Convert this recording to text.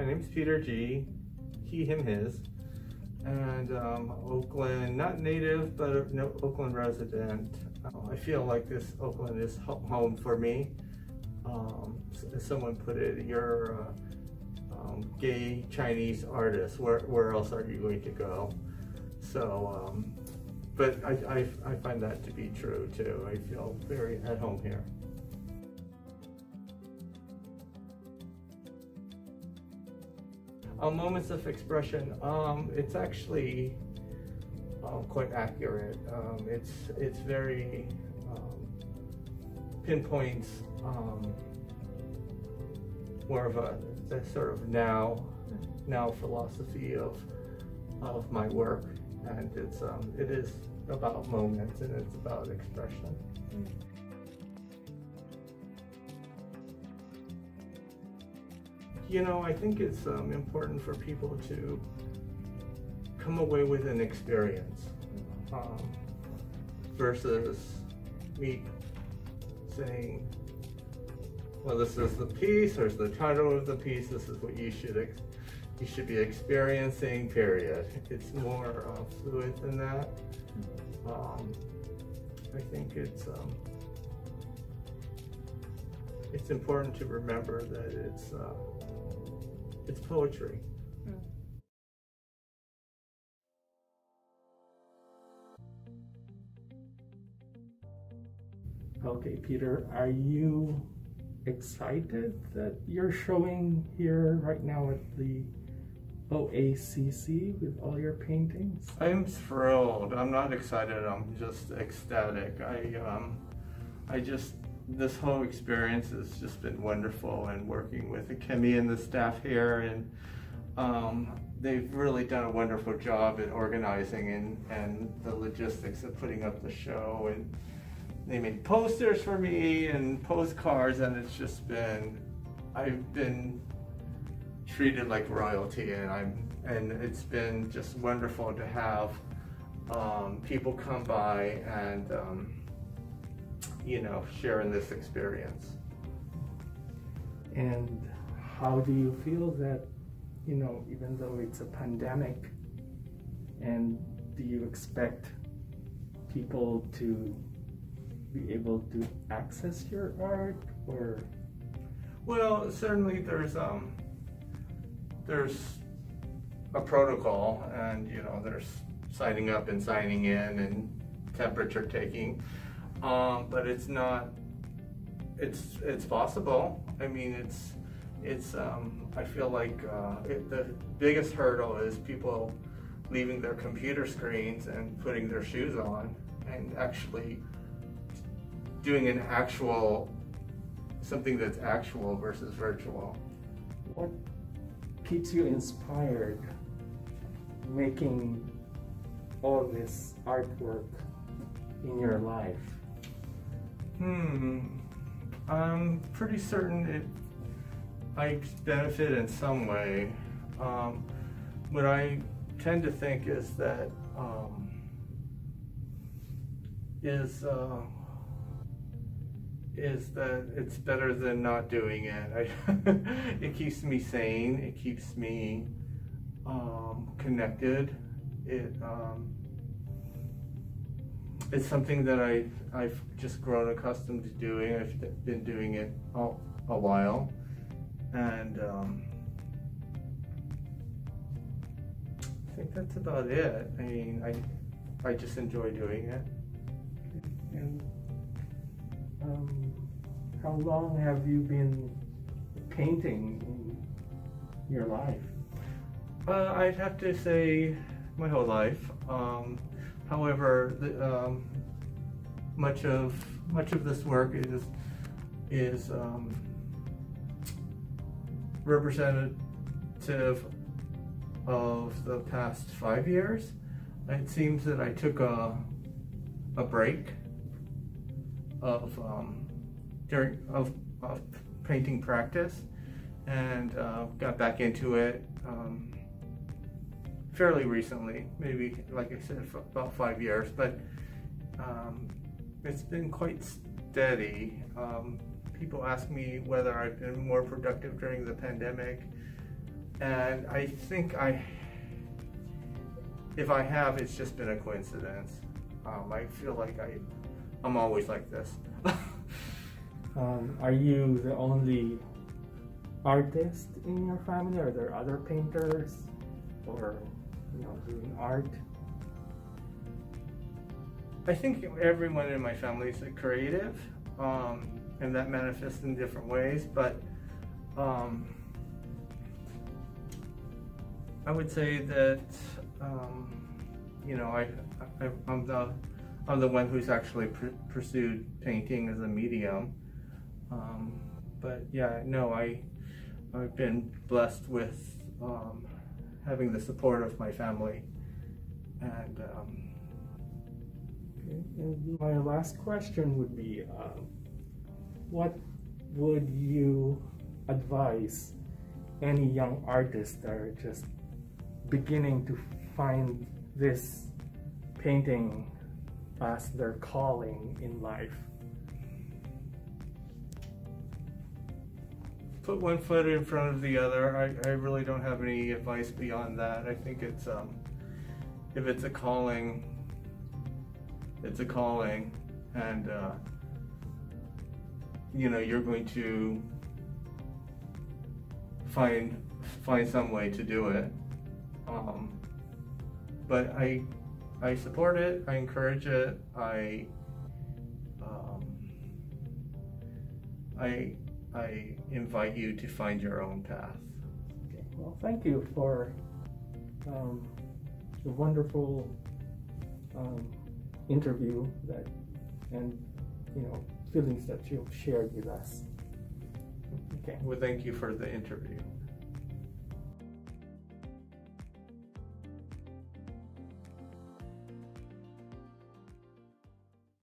my name's Peter Gee. He, him, his. And um, Oakland, not native, but no Oakland resident. Uh, I feel like this Oakland is home for me. Um, as someone put it, you're a um, gay Chinese artist. Where, where else are you going to go? So, um, but I, I, I find that to be true too. I feel very at home here. Uh, moments of expression. Um, it's actually um, quite accurate. Um, it's it's very um, pinpoints um, more of a, a, sort of now now philosophy of of my work, and it's um, it is about moments and it's about expression. Mm. You know, I think it's um, important for people to come away with an experience um, versus me saying, well, this is the piece, or the title of the piece, this is what you should you should be experiencing, period. It's more uh, fluid than that. Um, I think it's um, it's important to remember that it's uh, it's poetry. Mm. Okay, Peter, are you excited that you're showing here right now at the OACC with all your paintings? I'm thrilled. I'm not excited. I'm just ecstatic. I um, I just this whole experience has just been wonderful and working with Kimmy and the staff here and um, they've really done a wonderful job at organizing and, and the logistics of putting up the show and they made posters for me and postcards and it's just been I've been treated like royalty and I'm and it's been just wonderful to have um, people come by and um, you know sharing this experience. And how do you feel that you know even though it's a pandemic and do you expect people to be able to access your art or well certainly there's um there's a protocol and you know there's signing up and signing in and temperature taking um, but it's not it's it's possible i mean it's it's um, i feel like uh, it, the biggest hurdle is people leaving their computer screens and putting their shoes on and actually doing an actual something that's actual versus virtual what keeps you inspired making all this artwork in your life? Hmm, I'm pretty certain it I benefit in some way. Um, what I tend to think is that um, is uh, is that it's better than not doing it. I, it keeps me sane. It keeps me um, connected. It um, it's something that I I've just grown accustomed to doing. I've been doing it all, a while, and um, I think that's about it. I mean, I I just enjoy doing it. And um, how long have you been painting in your life? Uh, I'd have to say my whole life. Um, however, the, um, much of much of this work is is um, representative of the past five years. It seems that I took a a break of um, during of, of, painting practice and uh, got back into it um, fairly recently, maybe like I said, about five years, but um, it's been quite steady. Um, people ask me whether I've been more productive during the pandemic. and I think I, if I have, it's just been a coincidence. Um, I feel like I, I'm always like this. um, are you the only artist in your family? Are there other painters, or you know, doing art? I think everyone in my family is a creative, um, and that manifests in different ways. But um, I would say that um, you know I, I am the I'm the one who's actually pursued painting as a medium. Um, but yeah, no, I I've been blessed with um, having the support of my family, and. Um, okay. And my last question would be, uh, what would you advise any young artists that are just beginning to find this painting as their calling in life? Put one foot in front of the other. I, I really don't have any advice beyond that. I think it's um, if it's a calling, it's a calling, and uh, you know you're going to find find some way to do it. Um, but I I support it. I encourage it. I um, I I invite you to find your own path. Okay. Well, thank you for um, the wonderful um, interview that and you know feelings that you've shared with us. Okay. Well, thank you for the interview.